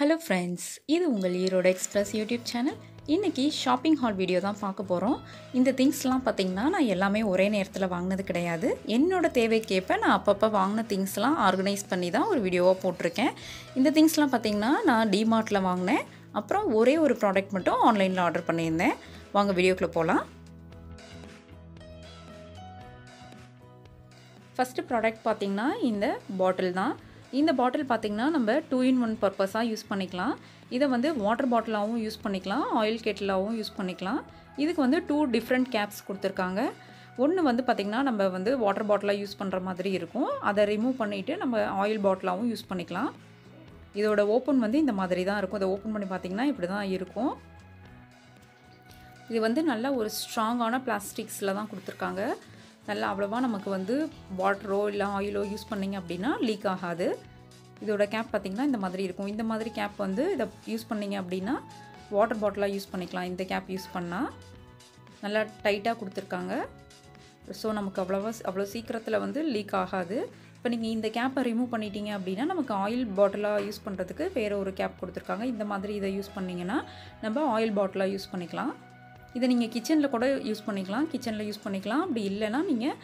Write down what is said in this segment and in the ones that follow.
Hello friends இது உங்கள் Erode express YouTube channel இன்றைக்கி ஷாப்பிங் ஹால் வீடியோ தான் பார்க்க போகிறோம் இந்த திங்ஸ்லாம் பார்த்திங்கன்னா நான் எல்லாமே ஒரே நேரத்தில் வாங்கினது கிடையாது. என்னோடய தேவைக்கேற்ப நான் அப்பப்போ வாங்கின திங்ஸ்லாம் ஆர்கனைஸ் பண்ணி தான் ஒரு வீடியோவாக போட்டிருக்கேன். இந்த திங்ஸ்லாம் பார்த்திங்கன்னா நான் டிமார்ட்டில் வாங்கினேன். அப்புறம் ஒரே ஒரு ப்ராடக்ட் மட்டும் ஆன்லைனில் ஆர்டர் பண்ணியிருந்தேன். வாங்க வீடியோக்குள்ளே போகலாம் ஃபஸ்ட்டு ப்ராடக்ட் பார்த்திங்கன்னா இந்த பாட்டில் தான். இந்த பாட்டில் பார்த்திங்கன்னா நம்ம டூ இன் ஒன் பர்பஸாக யூஸ் பண்ணிக்கலாம். இதை வந்து வாட்டர் பாட்டிலாகவும் யூஸ் பண்ணிக்கலாம் ஆயில் கெட்டிலாகவும் யூஸ் பண்ணிக்கலாம். இதுக்கு வந்து டூ டிஃப்ரெண்ட் கேப்ஸ் கொடுத்துருக்காங்க. ஒன்று வந்து பார்த்திங்கன்னா நம்ம வந்து வாட்டர் பாட்டிலாக யூஸ் பண்ணுற மாதிரி இருக்கும். அதை ரிமூவ் பண்ணிவிட்டு நம்ம ஆயில் பாட்டிலாகவும் யூஸ் பண்ணிக்கலாம். இதோட ஓப்பன் வந்து இந்த மாதிரி தான் இருக்கும். இதை ஓப்பன் பண்ணி பார்த்திங்கன்னா இப்படி தான் இருக்கும். இது வந்து நல்லா ஒரு ஸ்ட்ராங்கான பிளாஸ்டிக்ஸில் தான் கொடுத்துருக்காங்க. நல்லா அவ்வளோவா நமக்கு வந்து வாட்டரோ இல்லை ஆயிலோ யூஸ் பண்ணிங்க அப்படின்னா லீக் ஆகாது. இதோட கேப் பார்த்திங்கன்னா இந்த மாதிரி இருக்கும். இந்த மாதிரி கேப் வந்து இதை யூஸ் பண்ணிங்க அப்படின்னா வாட்டர் பாட்டிலாக யூஸ் பண்ணிக்கலாம். இந்த கேப் யூஸ் பண்ணால் நல்லா டைட்டாக கொடுத்துருக்காங்க. ஸோ நமக்கு அவ்வளோவா அவ்வளோ சீக்கிரத்தில் வந்து லீக் ஆகாது. இப்போ நீங்கள் இந்த கேப்பை ரிமூவ் பண்ணிட்டீங்க அப்படின்னா நமக்கு ஆயில் பாட்டிலாக யூஸ் பண்ணுறதுக்கு வேறு ஒரு கேப் கொடுத்துருக்காங்க. இந்த மாதிரி இதை யூஸ் பண்ணிங்கன்னா நம்ம ஆயில் பாட்டிலாக யூஸ் பண்ணிக்கலாம். இதை நீங்கள் கிச்சனில் கூட யூஸ் பண்ணிக்கலாம். கிச்சனில் யூஸ் பண்ணிக்கலாம். அப்படி இல்லைன்னா நீங்கள்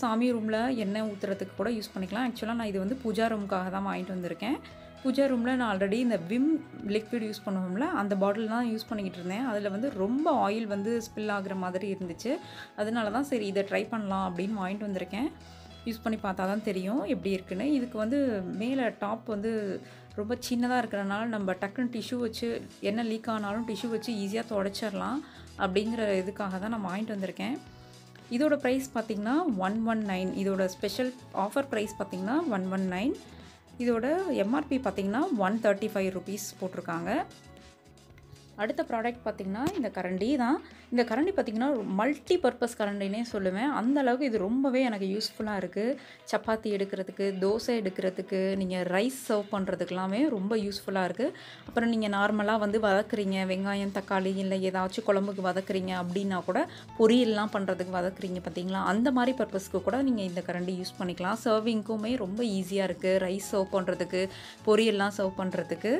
சாமி ரூமில் எண்ணெய் ஊற்றுறதுக்கு கூட யூஸ் பண்ணிக்கலாம். ஆக்சுவலாக நான் இது வந்து பூஜா ரூமுக்காக தான் வாங்கிட்டு வந்திருக்கேன். பூஜா ரூமில் நான் ஆல்ரெடி இந்த விம் லிக்விட் யூஸ் பண்ணுவோம்ல அந்த பாட்டில் தான் யூஸ் பண்ணிக்கிட்டு இருந்தேன். அதில் வந்து ரொம்ப ஆயில் வந்து ஸ்பில் ஆகுற மாதிரி இருந்துச்சு. அதனால தான் சரி இதை ட்ரை பண்ணலாம் அப்படின்னு வாங்கிட்டு வந்திருக்கேன். யூஸ் பண்ணி பார்த்தா தான் தெரியும் எப்படி இருக்குன்னு. இதுக்கு வந்து மேலே டாப் வந்து ரொம்ப சின்னதாக இருக்கிறனால நம்ம டக்குன்னு டிஷ்யூ வச்சு என்ன லீக் ஆனாலும் டிஷ்யூ வச்சு ஈஸியாக தொடச்சிடலாம் அப்படிங்கிற இதுக்காக தான் நான் வாங்கிட்டு வந்திருக்கேன். இதோட ப்ரைஸ் பார்த்திங்கன்னா ஒன் ஒன் நைன் இதோட ஸ்பெஷல் ஆஃபர் ப்ரைஸ் பார்த்திங்கன்னா ஒன் ஒன் நைன் இதோட எம்ஆர்பி பார்த்திங்கன்னா ஒன் தேர்ட்டி ஃபைவ் ருபீஸ் போட்டிருக்காங்க. அடுத்த ப்ராடக்ட் பார்த்திங்கன்னா இந்த கரண்டி தான். இந்த கரண்டி பார்த்திங்கன்னா மல்டி பர்பஸ் கரண்டினே சொல்லுவேன். அந்த அளவுக்கு இது ரொம்பவே எனக்கு யூஸ்ஃபுல்லாக இருக்குது சப்பாத்தி எடுக்கிறதுக்கு தோசை எடுக்கிறதுக்கு நீங்கள் ரைஸ் சர்வ் பண்ணுறதுக்கெல்லாமே ரொம்ப யூஸ்ஃபுல்லாக இருக்குது அப்புறம் நீங்கள் நார்மலாக வந்து வதக்குறீங்க. வெங்காயம் தக்காளி இல்லை ஏதாச்சும் குழம்புக்கு வதக்குறீங்க அப்படின்னா கூட பொரியல்லாம் பண்ணுறதுக்கு வதக்குறீங்க பார்த்தீங்களா அந்த மாதிரி பர்பஸ்க்கு கூட நீங்கள் இந்த கரண்டி யூஸ் பண்ணிக்கலாம். சர்விங்க்குமே ரொம்ப ஈஸியாக இருக்குது ரைஸ் சர்வ் பண்ணுறதுக்கு பொரியல்லாம் சர்வ் பண்ணுறதுக்கு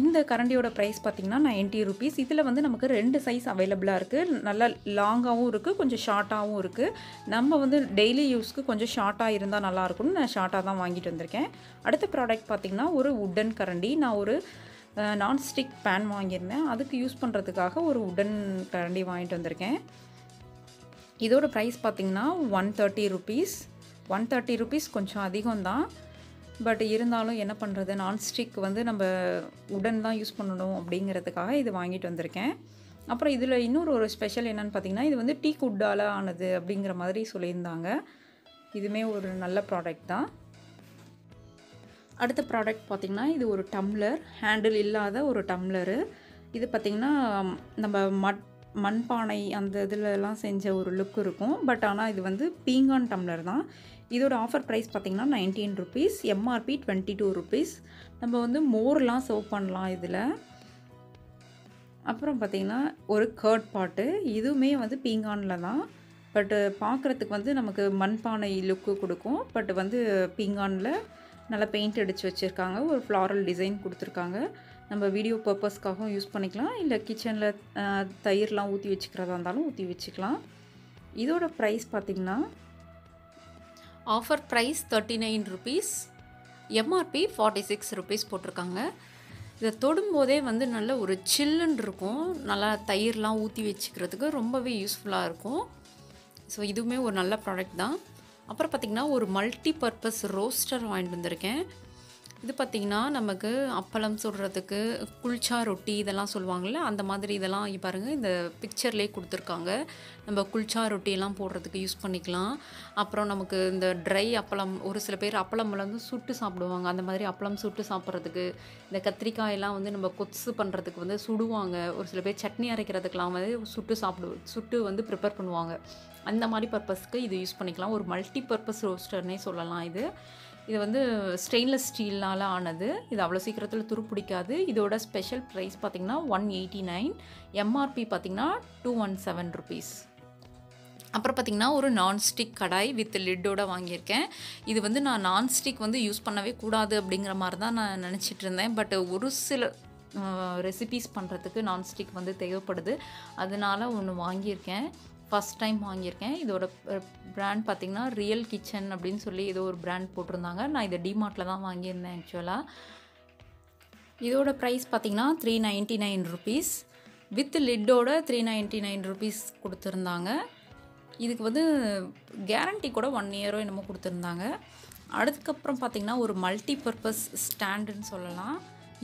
இந்த கரண்டியோட ப்ரைஸ் பார்த்திங்கன்னா நைன்ட்டி ருபீஸ் இதில் வந்து நமக்கு ரெண்டு சைஸ் அவைலபிளாக இருக்குது நல்லா லாங்காகவும் இருக்குது கொஞ்சம் ஷார்ட்டாகவும் இருக்குது நம்ம வந்து டெய்லி யூஸ்க்கு கொஞ்சம் ஷார்ட்டாக இருந்தால் நல்லாயிருக்கும்னு நான் ஷார்ட்டாக தான் வாங்கிட்டு வந்திருக்கேன். அடுத்த ப்ராடக்ட் பார்த்திங்கன்னா ஒரு உட்டன் கரண்டி. நான் ஒரு நான்ஸ்டிக் பேன் வாங்கியிருந்தேன். அதுக்கு யூஸ் பண்ணுறதுக்காக ஒரு உடன் கரண்டி வாங்கிட்டு வந்திருக்கேன். இதோட ப்ரைஸ் பார்த்திங்கன்னா one thirty rupees one thirty rupees கொஞ்சம் அதிகம்தான். பட் இருந்தாலும் என்ன பண்ணுறது நான்ஸ்டிக் வந்து நம்ம உடன் தான் யூஸ் பண்ணணும் அப்படிங்கிறதுக்காக இது வாங்கிட்டு வந்திருக்கேன். அப்புறம் இதில் இன்னொரு ஒரு ஸ்பெஷல் என்னென்னு பார்த்தீங்கன்னா இது வந்து டீ குட்டால் ஆனது அப்படிங்கிற மாதிரி சொல்லியிருந்தாங்க. இதுவுமே ஒரு நல்ல ப்ராடக்ட் தான். அடுத்த ப்ராடக்ட் பார்த்திங்கன்னா இது ஒரு டம்ளர் ஹேண்டில் இல்லாத ஒரு டம்ளரு இது பார்த்திங்கன்னா நம்ம மட் மண்பானை அந்த இதிலலாம் செஞ்ச ஒரு லுக் இருக்கும். பட் ஆனால் இது வந்து பீங்கான் டம்ளர் தான். இதோட ஆஃபர் ப்ரைஸ் பார்த்திங்கன்னா nineteen rupees MRP twenty two rupees நம்ம வந்து மோர்லாம் சர்வ் பண்ணலாம் இதில். அப்புறம் பார்த்திங்கன்னா ஒரு கர்ட் பாட்டு இதுவுமே வந்து பீங்கானில் தான். பட்டு பார்க்குறதுக்கு வந்து நமக்கு மண்பானை லுக்கு கொடுக்கும். பட் வந்து பீங்கானில் நல்லா பெயிண்ட் அடித்து வச்சுருக்காங்க. ஒரு ஃப்ளாரல் டிசைன் கொடுத்துருக்காங்க. நம்ம வீடியோ பர்பஸ்க்காகவும் யூஸ் பண்ணிக்கலாம். இல்லை கிச்சனில் தயிர்லாம் ஊற்றி வச்சுக்கிறதா இருந்தாலும் ஊற்றி வச்சுக்கலாம். இதோட ப்ரைஸ் பார்த்திங்கன்னா offer price thirty nine rupees MRP forty six rupees போட்டிருக்காங்க. இதை தொடும்போதே வந்து நல்ல ஒரு சில்லுன்னு இருக்கும். நல்லா தயிர்லாம் ஊற்றி வச்சுக்கிறதுக்கு ரொம்பவே யூஸ்ஃபுல்லாக இருக்கும். ஸோ இதுவுமே ஒரு நல்ல ப்ராடக்ட் தான். அப்புறம் பார்த்திங்கன்னா ஒரு மல்டி பர்பஸ் ரோஸ்டர் வாங்கிட்டு வந்திருக்கேன். இது பார்த்திங்கன்னா நமக்கு அப்பளம் சுடுறதுக்கு குல்ச்சா ரொட்டி இதெல்லாம் சொல்லுவாங்கள்ல அந்த மாதிரி இதெல்லாம் பாருங்கள் இந்த பிக்சர்லேயே கொடுத்துருக்காங்க. நம்ம குல்ச்சா ரொட்டியெல்லாம் போடுறதுக்கு யூஸ் பண்ணிக்கலாம். அப்புறம் நமக்கு இந்த ட்ரை அப்பளம் ஒரு சில பேர் அப்பளம் வந்து சுட்டு சாப்பிடுவாங்க. அந்த மாதிரி அப்பளம் சுட்டு சாப்பிட்றதுக்கு இந்த கத்திரிக்காயெல்லாம் வந்து நம்ம கொத்து பண்ணுறதுக்கு வந்து சுடுவாங்க. ஒரு சில பேர் சட்னி அரைக்கிறதுக்கெலாம் வந்து சுட்டு சாப்பிடு சுட்டு வந்து ப்ரிப்பேர் பண்ணுவாங்க. அந்த மாதிரி பர்பஸ்க்கு இது யூஸ் பண்ணிக்கலாம். ஒரு மல்டி பர்பஸ் ரோஸ்டர்னே சொல்லலாம் இது. இது வந்து ஸ்டெயின்லெஸ் ஸ்டீல்னால் ஆனது. இது அவ்வளோ சீக்கிரத்தில் துருப்பிடிக்காது இதோட ஸ்பெஷல் ப்ரைஸ் பார்த்திங்கன்னா ஒன் எயிட்டி நைன் எம்ஆர்பி பார்த்திங்கன்னா டூ ஒன் செவன் ருபீஸ் அப்புறம் பார்த்திங்கன்னா ஒரு நான்ஸ்டிக் கடாய் வித் லிட்டோட வாங்கியிருக்கேன். இது வந்து நான் நான்ஸ்டிக் வந்து யூஸ் பண்ணவே கூடாது அப்படிங்கிற மாதிரி தான் நான் நினச்சிட்டு இருந்தேன். பட் ஒரு சில ரெசிபீஸ் பண்ணுறதுக்கு நான்ஸ்டிக் வந்து தேவைப்படுது. அதனால் ஒன்று வாங்கியிருக்கேன். ஃபஸ்ட் டைம் வாங்கியிருக்கேன். இதோட ப்ராண்ட் பார்த்திங்கன்னா ரியல் கிச்சன் அப்படின்னு சொல்லி ஏதோ ஒரு ப்ராண்ட் போட்டிருந்தாங்க. நான் இதை டிமார்ட்டில் தான் வாங்கியிருந்தேன் ஆக்சுவலாக இதோட ப்ரைஸ் பார்த்திங்கன்னா three ninety nine rupees with லிட்டோட three ninety nine rupees கொடுத்துருந்தாங்க. இதுக்கு வந்து கேரண்டி கூட ஒன் இயரோ என்னமோ கொடுத்துருந்தாங்க. அதுக்கப்புறம் பார்த்திங்கன்னா ஒரு மல்டி பர்பஸ் ஸ்டாண்டுன்னு சொல்லலாம்.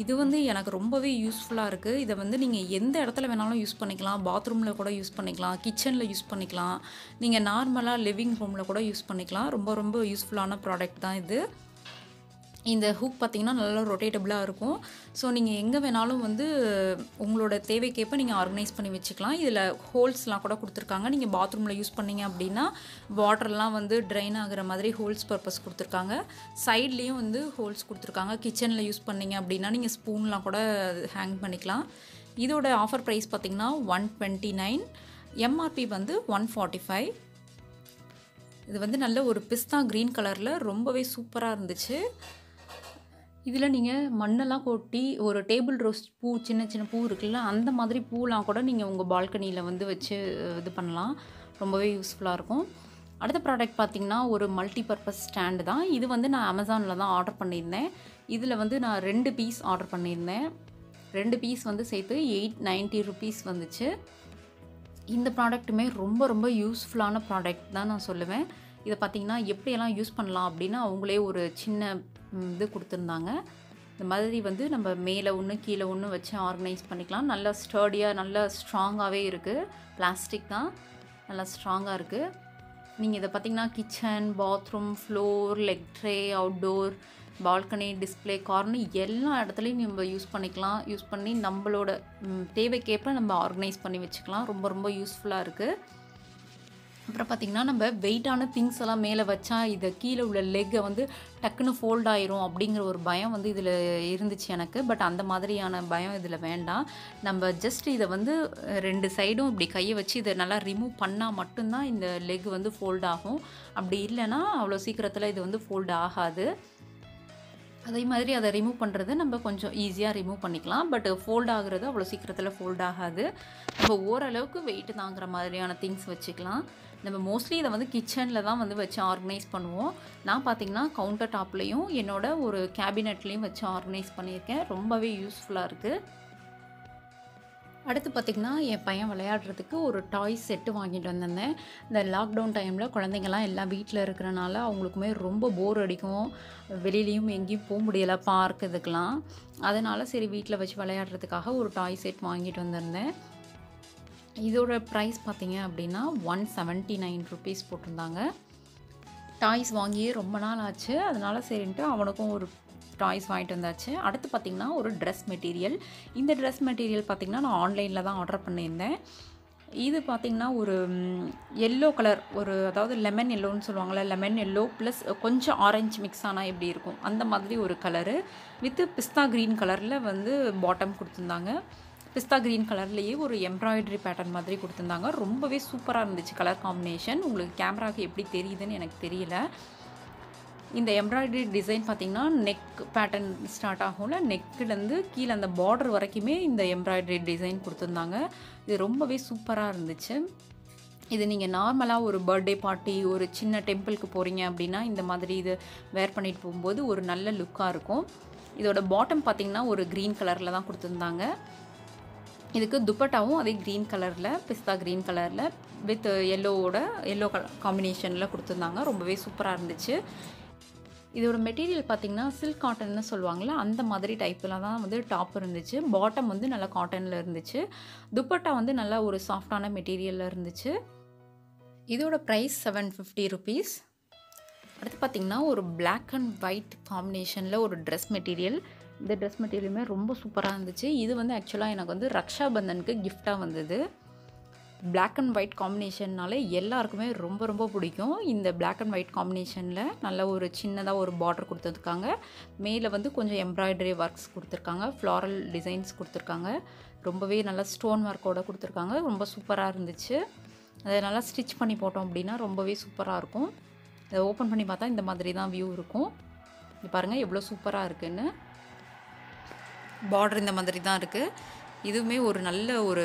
இது வந்து எனக்கு ரொம்பவே யூஸ்ஃபுல்லாக இருக்குது இதை வந்து நீங்கள் எந்த இடத்துல வேணாலும் யூஸ் பண்ணிக்கலாம். பாத்ரூமில் கூட யூஸ் பண்ணிக்கலாம். கிச்சனில் யூஸ் பண்ணிக்கலாம். நீங்கள் நார்மலாக லிவிங் ரூமில் கூட யூஸ் பண்ணிக்கலாம். ரொம்ப ரொம்ப யூஸ்ஃபுல்லான ப்ராடக்ட் தான் இது. இந்த ஹூக் பார்த்திங்கன்னா நல்லா ரொட்டேட்டபிளாக இருக்கும். ஸோ நீங்கள் எங்கே வேணாலும் வந்து உங்களோட தேவைக்கேற்ப நீங்கள் ஆர்கனைஸ் பண்ணி வச்சுக்கலாம். இதில் ஹோல்ஸ்லாம் கூட கொடுத்துருக்காங்க. நீங்கள் பாத்ரூமில் யூஸ் பண்ணீங்க அப்படின்னா வாட்டர்லாம் வந்து ட்ரைன் ஆகிற மாதிரி ஹோல்ஸ் பர்பஸ் கொடுத்துருக்காங்க. சைட்லேயும் வந்து ஹோல்ஸ் கொடுத்துருக்காங்க. கிச்சனில் யூஸ் பண்ணீங்க அப்படின்னா நீங்கள் ஸ்பூன்லாம் கூட ஹேங் பண்ணிக்கலாம். இதோட ஆஃபர் ப்ரைஸ் பார்த்திங்கன்னா ஒன் டுவெண்ட்டி நைன் எம்ஆர்பி வந்து ஒன் ஃபார்ட்டி ஃபைவ் இது வந்து நல்ல ஒரு பிஸ்தா க்ரீன் கலரில் ரொம்பவே சூப்பராக இருந்துச்சு. இதில் நீங்கள் மண்ணெல்லாம் கொட்டி ஒரு டேபிள் ரோஸ் பூ சின்ன சின்ன பூ இருக்குல்ல அந்த மாதிரி பூலாம் கூட நீங்கள் உங்கள் பால்கனியில் வந்து வச்சு இது பண்ணலாம். ரொம்பவே யூஸ்ஃபுல்லாக இருக்கும். அடுத்த ப்ராடக்ட் பார்த்திங்கன்னா ஒரு மல்டி பர்பஸ் ஸ்டாண்டு தான். இது வந்து நான் அமேசானில் தான் ஆர்டர் பண்ணியிருந்தேன். இதில் வந்து நான் ரெண்டு பீஸ் ஆர்டர் பண்ணியிருந்தேன். ரெண்டு பீஸ் வந்து சேர்த்து எயிட் நைன்ட்டி ருபீஸ் வந்துச்சு. இந்த ப்ராடக்ட்டுமே ரொம்ப ரொம்ப யூஸ்ஃபுல்லான ப்ராடக்ட் தான் நான் சொல்லுவேன். இதை பார்த்திங்கன்னா எப்படியெல்லாம் யூஸ் பண்ணலாம் அப்படின்னு அவங்களே ஒரு சின்ன இது கொடுத்துருந்தாங்க. இந்த மாதிரி வந்து நம்ம மேலே ஒன்று கீழே ஒன்று வச்சு ஆர்கனைஸ் பண்ணிக்கலாம். நல்லா ஸ்டர்டியாக நல்லா ஸ்ட்ராங்காகவே இருக்குது பிளாஸ்டிக் தான். நல்லா ஸ்ட்ராங்காக இருக்குது நீங்கள் இதை பார்த்தீங்கன்னா kitchen bathroom floor leg tray outdoor balcony display கார்னு எல்லா இடத்துலையும் நம்ம யூஸ் பண்ணிக்கலாம். யூஸ் பண்ணி நம்மளோட தேவைக்கேற்ப நம்ம ஆர்கனைஸ் பண்ணி வச்சுக்கலாம். ரொம்ப ரொம்ப யூஸ்ஃபுல்லாக இருக்குது அப்புறம் பார்த்திங்கன்னா நம்ம வெயிட்டான திங்ஸ் எல்லாம் மேலே வச்சா இதை கீழே உள்ள லெக்கை வந்து டக்குன்னு ஃபோல்ட் ஆயிரும் அப்படிங்கிற ஒரு பயம் வந்து இதில் இருந்துச்சு எனக்கு. பட் அந்த மாதிரியான பயம் இதில் வேண்டாம். நம்ம ஜஸ்ட் இதை வந்து ரெண்டு சைடும் இப்படி கையை வச்சு இதை நல்லா ரிமூவ் பண்ணால் மட்டும்தான் இந்த லெக் வந்து ஃபோல்ட் ஆகும். அப்படி இல்லைன்னா அவ்வளோ சீக்கிரத்தில் இது வந்து ஃபோல்ட் ஆகாது. அதே மாதிரி அதை ரிமூவ் பண்ணுறது நம்ம கொஞ்சம் ஈஸியாக ரிமூவ் பண்ணிக்கலாம். பட் ஃபோல்ட் ஆகுறது அவ்வளோ சீக்கிரத்தில் ஃபோல்ட் ஆகாது. நம்ம ஓரளவுக்கு வெயிட் தாங்குற மாதிரியான திங்ஸ் வச்சுக்கலாம். நம்ம மோஸ்ட்லி இதை வந்து கிச்சனில் தான் வந்து வச்சு ஆர்கனைஸ் பண்ணுவோம். நான் பார்த்தீங்கன்னா கவுண்டர் டாப்லேயும் என்னோடய ஒரு கேபினெட்லேயும் வச்சு ஆர்கனைஸ் பண்ணியிருக்கேன். ரொம்பவே யூஸ்ஃபுல்லாக இருக்குது அடுத்து பார்த்திங்கன்னா என் பையன் விளையாடுறதுக்கு ஒரு டாய் செட்டு வாங்கிட்டு வந்திருந்தேன். இந்த லாக்டவுன் டைமில் குழந்தைங்கள்லாம் எல்லாம் வீட்டில் இருக்கிறனால அவங்களுக்குமே ரொம்ப போர் அடிக்கும். வெளியிலையும் எங்கேயும் போக முடியலை பார்க் இதுக்கெலாம் அதனால் சரி வீட்டில் வச்சு விளையாடுறதுக்காக ஒரு டாய் செட் வாங்கிட்டு வந்திருந்தேன். இதோட ப்ரைஸ் பார்த்தீங்க அப்படின்னா ஒன் செவன்ட்டி நைன் ருபீஸ் போட்டிருந்தாங்க. டாய்ஸ் வாங்கியே ரொம்ப நாள் ஆச்சு. அதனால் சரின்ட்டு அவனுக்கும் ஒரு டாய்ஸ் வாங்கிட்டு வந்தாச்சு. அடுத்து பார்த்திங்கன்னா ஒரு ட்ரெஸ் மெட்டீரியல் இந்த ட்ரெஸ் மெட்டீரியல் பார்த்திங்கன்னா நான் ஆன்லைனில் தான் ஆர்டர் பண்ணியிருந்தேன். இது பார்த்திங்கன்னா ஒரு எல்லோ கலர் ஒரு அதாவது லெமன் எல்லோன்னு சொல்லுவாங்கள்ல லெமன் எல்லோ ப்ளஸ் கொஞ்சம் ஆரஞ்சு மிக்ஸ் ஆனால் எப்படி இருக்கும்? அந்த மாதிரி ஒரு கலரு வித்து பிஸ்தா க்ரீன் கலரில் வந்து பாட்டம் கொடுத்துருந்தாங்க. பிஸ்தா க்ரீன் கலர்லேயே ஒரு எம்ப்ராய்டரி பேட்டர்ன் மாதிரி கொடுத்துருந்தாங்க. ரொம்பவே சூப்பராக இருந்துச்சு கலர் காம்பினேஷன். உங்களுக்கு கேமராவுக்கு எப்படி தெரியுதுன்னு எனக்கு தெரியல. இந்த எம்ப்ராய்டரி டிசைன் பார்த்திங்கன்னா நெக் பேட்டர்ன் ஸ்டார்ட் ஆகும்ல. நெக்கிலேருந்து கீழே அந்த பார்டர் வரைக்குமே இந்த எம்ப்ராய்டரி டிசைன் கொடுத்துருந்தாங்க. இது ரொம்பவே சூப்பராக இருந்துச்சு. இது நீங்கள் நார்மலாக ஒரு பர்த்டே பார்ட்டி ஒரு சின்ன டெம்பிளுக்கு போகிறீங்க அப்படின்னா இந்த மாதிரி இது வேர் பண்ணிட்டு போகும்போது ஒரு நல்ல லுக்காக இருக்கும். இதோட பாட்டம் பார்த்திங்கன்னா ஒரு க்ரீன் கலரில் தான் கொடுத்துருந்தாங்க. இதுக்கு துப்பட்டாவும் அதே க்ரீன் கலரில் பிஸ்தா க்ரீன் கலரில் வித் எல்லோவோட எல்லோ கலர் காம்பினேஷனில் கொடுத்துருந்தாங்க. ரொம்பவே சூப்பராக இருந்துச்சு. இதோட மெட்டீரியல் பார்த்திங்கன்னா சில்க் காட்டன்னு சொல்லுவாங்கள்ல அந்த மாதிரி டைப்பில் தான் வந்து டாப் இருந்துச்சு. பாட்டம் வந்து நல்லா காட்டனில் இருந்துச்சு. துப்பட்டா வந்து நல்லா ஒரு சாஃப்டான மெட்டீரியலில் இருந்துச்சு. இதோட ப்ரைஸ் செவன் ஃபிஃப்டி ருபீஸ் அடுத்து பார்த்திங்கன்னா ஒரு பிளாக் அண்ட் ஒயிட் காம்பினேஷனில் ஒரு ட்ரெஸ் மெட்டீரியல் இந்த ட்ரெஸ் மெட்டீரியலுமே ரொம்ப சூப்பராக இருந்துச்சு. இது வந்து ஆக்சுவலாக எனக்கு வந்து ரக்ஷா பந்தனுக்கு கிஃப்டாக வந்தது. பிளாக் அண்ட் ஒயிட் காம்பினேஷன்னாலே எல்லாருக்குமே ரொம்ப ரொம்ப பிடிக்கும். இந்த பிளாக் அண்ட் ஒயிட் காம்பினேஷனில் நல்ல ஒரு சின்னதாக ஒரு பார்டர் கொடுத்துருக்காங்க. மேலே வந்து கொஞ்சம் எம்ப்ராய்டரி ஒர்க்ஸ் கொடுத்துருக்காங்க. ஃப்ளாரல் டிசைன்ஸ் கொடுத்துருக்காங்க. ரொம்பவே நல்லா ஸ்டோன் ஒர்க்கோட கொடுத்துருக்காங்க. ரொம்ப சூப்பராக இருந்துச்சு. அதை நல்லா ஸ்டிச் பண்ணி போட்டோம் அப்படின்னா ரொம்பவே சூப்பராக இருக்கும். இதை ஓப்பன் பண்ணி பார்த்தா இந்த மாதிரி தான் வியூ இருக்கும். இது பாருங்கள் எவ்வளோ சூப்பராக இருக்குன்னு. பார்டர் இந்த மாதிரி தான் இருக்குது இதுவுமே ஒரு நல்ல ஒரு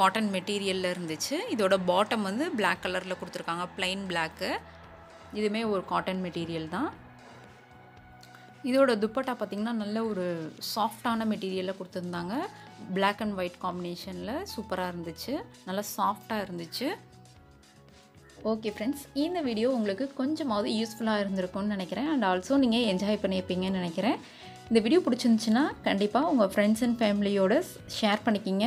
காட்டன் மெட்டீரியலில் இருந்துச்சு. இதோட பாட்டம் வந்து பிளாக் கலரில் கொடுத்துருக்காங்க ப்ளைன் பிளாக்கு இதுவுமே ஒரு காட்டன் மெட்டீரியல் தான். இதோட துப்பட்டா பார்த்திங்கன்னா நல்ல ஒரு சாஃப்டான மெட்டீரியலில் கொடுத்துருந்தாங்க. பிளாக் அண்ட் ஒயிட் காம்பினேஷனில் சூப்பராக இருந்துச்சு. நல்லா சாஃப்டாக இருந்துச்சு. ஓகே ஃப்ரெண்ட்ஸ் இந்த வீடியோ உங்களுக்கு கொஞ்சமாவது யூஸ்ஃபுல்லாக இருந்திருக்கும்னு நினைக்கிறேன். அண்ட் ஆல்சோ நீங்கள் என்ஜாய் பண்ணியிருப்பீங்கன்னு நினைக்கிறேன். இந்த வீடியோ பிடிச்சிருந்துச்சுன்னா கண்டிப்பாக உங்கள் ஃப்ரெண்ட்ஸ் அண்ட் ஃபேமிலியோட ஷேர் பண்ணிக்கிங்க.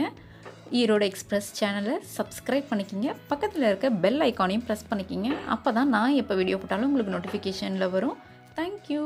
ஈரோடு எக்ஸ்பிரஸ் சேனலை சப்ஸ்கிரைப் பண்ணிக்கிங்க. பக்கத்தில் இருக்க பெல் ஐக்கானையும் ப்ரெஸ் பண்ணிக்கிங்க. அப்போ தான் நான் எப்போ வீடியோ போட்டாலும் உங்களுக்கு நோட்டிஃபிகேஷனில் வரும். தேங்க்யூ